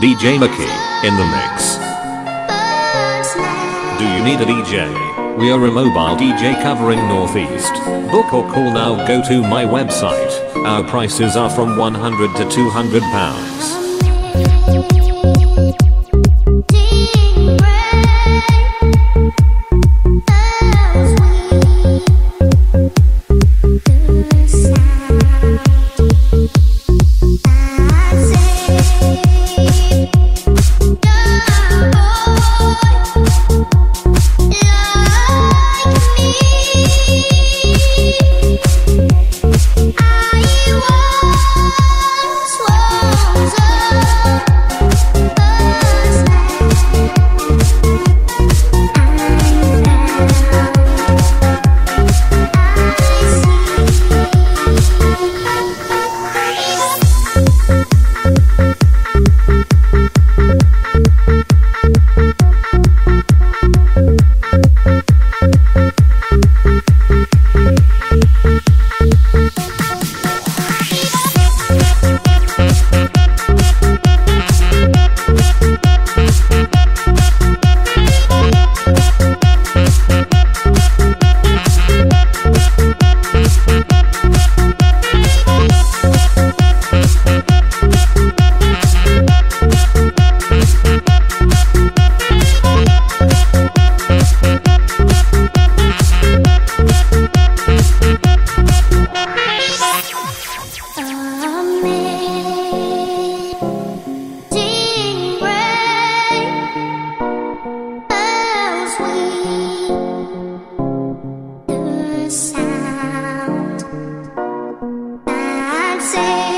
DJ McKee, in the mix. Do you need a DJ? We are a mobile DJ covering Northeast. Book or call now go to my website. Our prices are from 100 to 200 pounds. say.